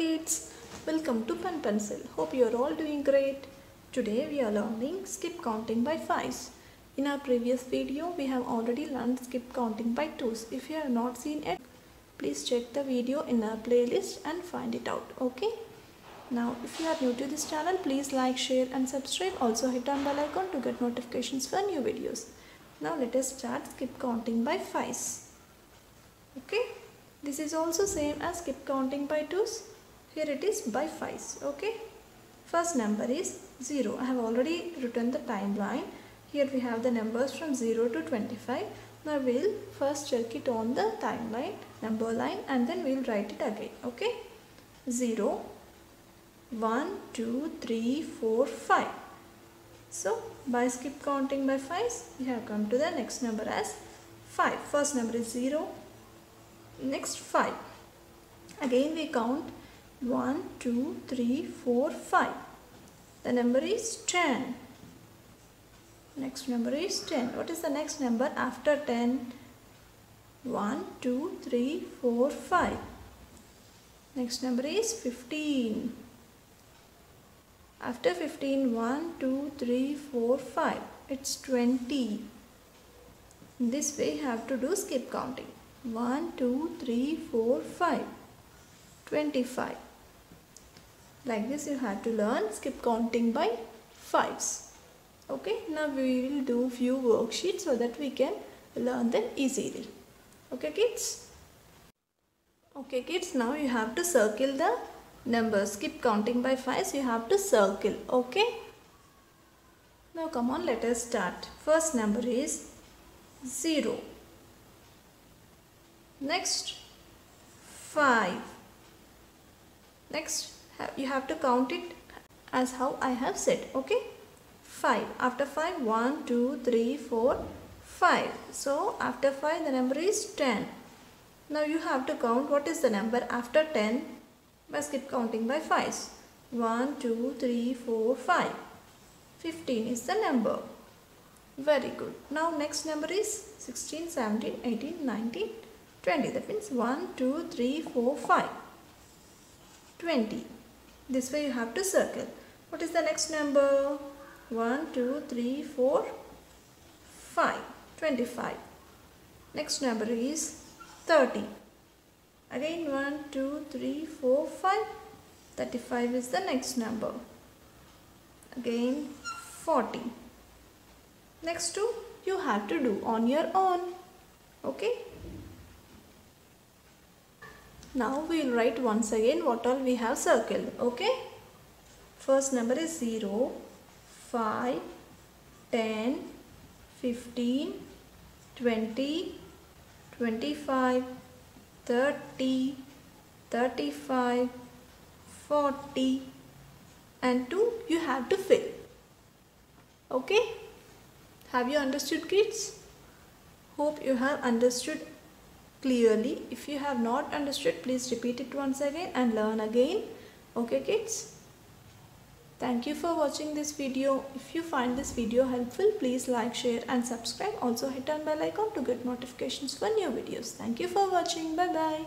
kids, welcome to Pen Pencil. Hope you are all doing great. Today we are learning skip counting by fives. In our previous video we have already learned skip counting by twos. If you have not seen it, please check the video in our playlist and find it out. Okay? Now if you are new to this channel, please like, share and subscribe. Also hit on bell icon to get notifications for new videos. Now let us start skip counting by fives. Okay? This is also same as skip counting by twos. Here it is by fives. Okay. First number is 0. I have already written the timeline. Here we have the numbers from 0 to 25. Now we will first check it on the timeline, number line and then we will write it again. Okay. 0, 1, 2, 3, 4, 5. So by skip counting by 5s, we have come to the next number as 5. First number is 0, next 5 again we count 1 2 3 4 5 the number is 10 next number is 10 what is the next number after 10 1 2 3 4 5 next number is 15 after 15 1 2 3 4 5 it's 20 this way you have to do skip counting. 1, 2, 3, 4, 5. 25. Like this you have to learn skip counting by 5s. Okay, now we will do few worksheets so that we can learn them easily. Okay kids? Okay kids, now you have to circle the numbers. Skip counting by 5s you have to circle. Okay? Now come on let us start. First number is 0 next 5 next you have to count it as how I have said okay? 5 after 5 1 2 3 4 5 so after 5 the number is 10 now you have to count what is the number after 10 by skip counting by 5s 1 2 3 4 5 15 is the number. Very good. Now next number is 16 17 18 19 20 that means 1 2 3 4 5 20 this way you have to circle. What is the next number? 1 2 3 4 5 25 next number is 30 again 1 2 3 4 5 35 is the next number. Again 40 next two you have to do on your own. Okay now we will write once again what all we have circled. Okay. First number is 0, 5, 10, 15, 20, 25, 30, 35, 40 and 2 you have to fill. Okay. Have you understood kids? Hope you have understood clearly. If you have not understood, please repeat it once again and learn again. Okay kids? Thank you for watching this video. If you find this video helpful, please like, share and subscribe. Also hit on bell icon to get notifications for new videos. Thank you for watching. Bye-bye.